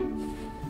うん。